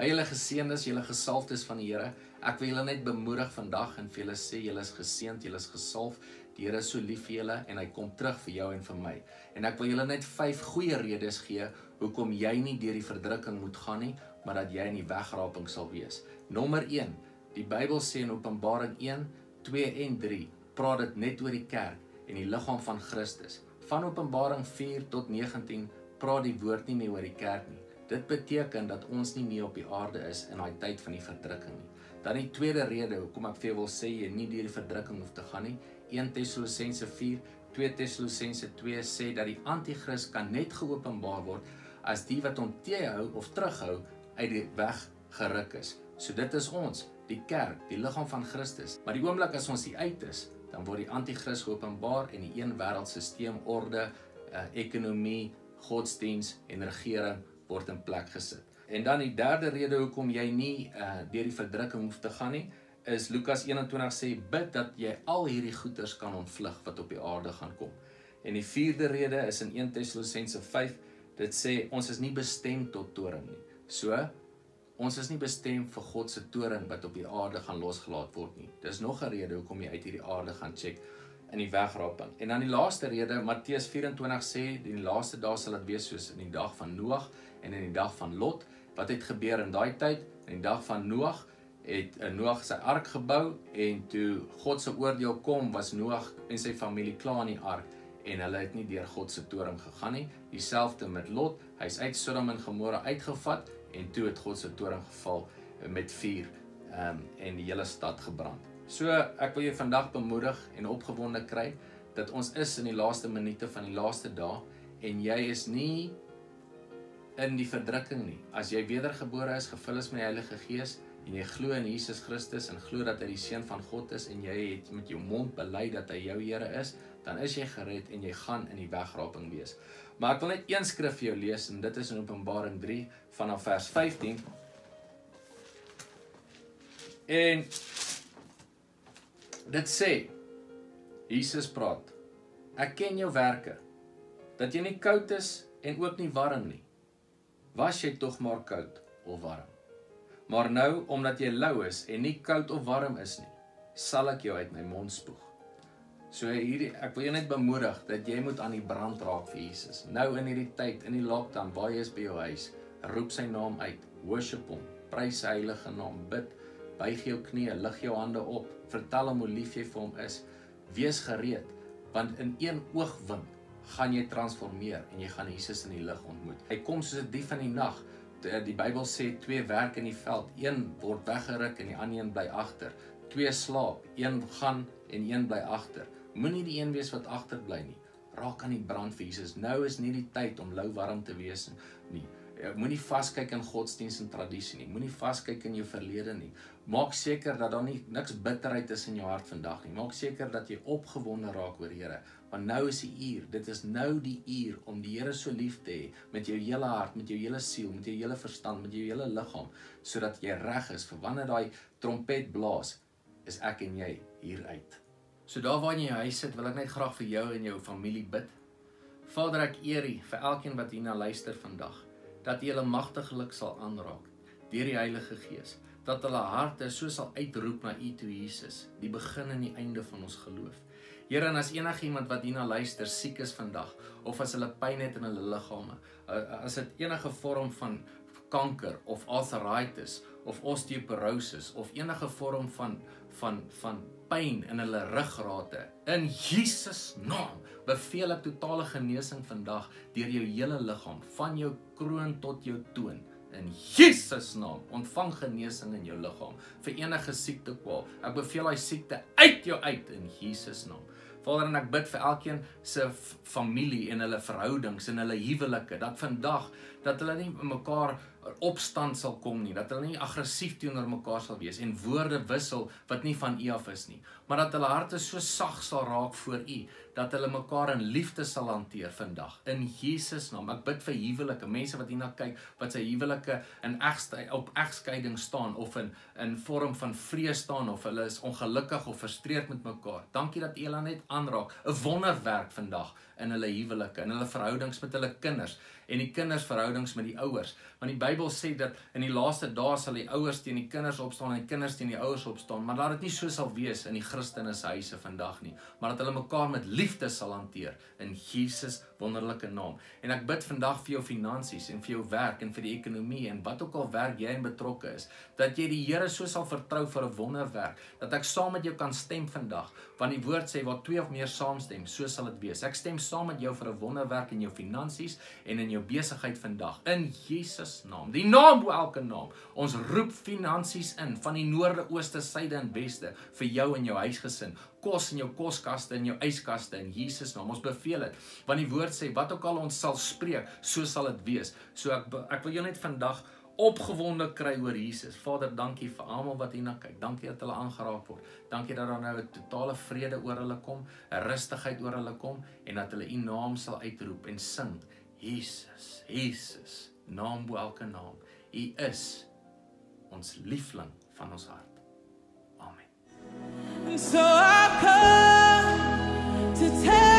Hy julle geseëndes, julle gesalfdes van die Here. Ek wil julle net bemoedig vandag en vir julle sê julle is geseënd, julle is gesalf. Die Here is so lief vir julle en hy kom terug vir jou en vir my. En ek wil julle net 5 goeie redes gee hoekom jy nie deur die verdrukking moet gaan nie, maar dat jy in die wegraping sal wees. Nommer 1. Die Bybel sê in Openbaring 1, 2 en 3 praat dit net oor die kerk en die liggaam van Christus. Van Openbaring 4 tot 19 praat die woord nie meer oor die kerk nie. Dit beteken dat ons nie meer op die aarde is in daai tyd van die verdrukking nie. Dan die tweede rede hoekom ek vir jou wil sê jy nie deur die verdrukking hoef te gaan nie. 1 Tessalonisense 4, 2 Tessalonisense 2 sê dat die anti-kris kan net geopenbaar word as die wat hom teehou of terughou uit die weg geruk is. So dit is ons, die kerk, die liggaam van Christus. Maar die oomblik as ons uit is, dan word die anti-kris geopenbaar en die een wêreldstelsel, orde, uh, ekonomie, godsdiens en regering word in plek gesit. En dan die derde rede hoekom jy nie uh deur die verdrukking hoef te gaan nie, is Lukas 21 sê bid dat jy al hierdie goeders kan ontvlug wat op die aarde gaan kom. En die vierde rede is in 1 Tessalonisense 5, dit sê ons is nie bestem tot toring nie. So ons is nie bestem vir God se toring wat op die aarde gaan losgelaat word nie. Dis nog 'n rede hoekom jy uit hierdie aarde gaan check in die wegraping. En dan die laaste rede, Matteus 24 sê, die laaste dae sal dit wees soos in die dag van Noag en in die dag van Lot. Wat het gebeur in daai tyd? In die dag van Noag het uh, Noag sy ark gebou en toe God se oordeel kom, was Noag en sy familie klaar in die ark en hulle het nie deur God se toring gegaan nie. Dieselfde met Lot, hy's uit Sodom en Gomorra uitgevat en toe het God se toring geval met vuur um, en die hele stad gebrand. So ek wil jou vandag bemoedig en opgewonde kry dat ons is in die laaste minute van die laaste dae en jy is nie in die verdrukking nie. As jy wedergebore is, gevul is met die Heilige Gees en jy glo in Jesus Christus en glo dat hy die seun van God is en jy het met jou mond bely dat hy jou Here is, dan is jy gered en jy gaan in die wegraping wees. Maar ek wil net een skrif vir jou lees en dit is in Openbaring 3 vanaf vers 15. En Dit sê Jesus praat. Ek ken jou werke. Dat jy nie koud is en ook nie warm nie. Was jy tog maar koud of warm? Maar nou omdat jy lou is en nie koud of warm is nie, sal ek jou uit my mond spoeg. So hierdie ek wil jou net bemoedig dat jy moet aan die brand raak vir Jesus. Nou in hierdie tyd in die lockdown, waar jy is by jou huis, roep sy naam uit, worship hom, prys sy heilige naam, bid buig jou knieë, lig jou hande op, vertel hom hoe lief jy vir hom is. Wees gereed, want in een oogwink gaan jy transformeer en jy gaan Jesus in die lig ontmoet. Hy kom soos 'n dief in die nag. Die Bybel sê twee werk in die veld, een word weggeruk en die ander een bly agter. Twee slaap, een gaan en een bly agter. Moenie die een wees wat agterbly nie. Raak aan die brand vir Jesus. Nou is nie die tyd om lou warm te wees nie. Moenie vaskyk in godsdienst en tradisie nie. Moenie vaskyk in jou verlede nie. Maak seker dat daar nie niks bitterheid is in jou hart vandag nie. Maak seker dat jy opgewonde raak oor Here, want nou is die uur. Dit is nou die uur om die Here so lief te hê met jou hele hart, met jou hele siel, met jou hele verstand, met jou hele liggaam, sodat jy reg is vir wanneer daai trompet blaas, is ek en jy hier uit. So daar waar jy in jou huis sit, wil ek net graag vir jou en jou familie bid. Vader, ek eer U vir elkeen wat hierna luister vandag, dat U hulle magtiglik sal aanraak deur die Heilige Gees dat hulle harte so sal uitroep na U toe Jesus, die begin en die einde van ons geloof. Here, en as enigiemand wat hierna luister siek is vandag of as hulle pyn het in hulle liggame, as dit enige vorm van kanker of arthritis of osteoporose of enige vorm van van van pyn in hulle ruggrate, in Jesus naam beveel ek totale genesing vandag deur jou hele liggaam, van jou kroon tot jou toon in Jesus naam ontvang genesing in jou liggaam vir enige siekte kwal. Ek beveel daai siekte uit jou uit in Jesus naam. Vader en ek bid vir elkeen se familie en hulle verhoudings en hulle huwelike dat vandag dat hulle nie mekaar opstand sal kom nie, dat hulle nie aggressief teenoor mekaar sal wees en woorde wissel wat nie van U af is nie, maar dat hulle harte so sag sal raak voor U dat hulle mekaar in liefde sal hanteer vandag in Jesus naam. Ek bid vir huwelike, mense wat hierna kyk wat sy huwelike in egste op egskeiding staan of in in vorm van vrees staan of hulle is ongelukkig of frustreerd met mekaar. Dankie dat U hulle net aanraak. 'n Wonderwerk vandag in hulle huwelike, in hulle verhoudings met hulle kinders en die kindersverhoudings met die ouers. Want die Bybel sê dat in die laaste dae sal die ouers teen die kinders opstaan en die kinders teen die ouers opstaan, maar laat dit nie so sal wees in die Christene se huise vandag nie, maar dat hulle mekaar met liefde sal hanteer in Jesus wonderlike naam. En ek bid vandag vir jou finansies en vir jou werk en vir die ekonomie en wat ook al werk jy in betrokke is, dat jy die Here so sal vertrou vir 'n wonderwerk, dat ek saam met jou kan stem vandag, want die woord sê waar twee of meer saamstem, so sal dit wees. Ek stem saam met jou vir 'n wonderwerk in jou finansies en in jou besigheid vandag in Jesus naam. Die naam bo elke naam. Ons roep finansies in van die noorde, ooste, suide en weste vir jou en jou huisgesin kos in jou koskaste en jou yskaste in Jesus naam. Ons beveel dit. Want die woord sê wat ook al ons sal spreek, so sal dit wees. So ek ek wil jou net vandag opgewonde kry oor Jesus. Vader, dankie vir almal wat hierna kyk. Dankie dat hulle aangeraak word. Dankie dat daar nou 'n totale vrede oor hulle kom, 'n rustigheid oor hulle kom en dat hulle U naam sal uitroep en sing. Jesus, Jesus, naam bo elke naam. U is ons liefling van ons hart. Amen. And so I come to tell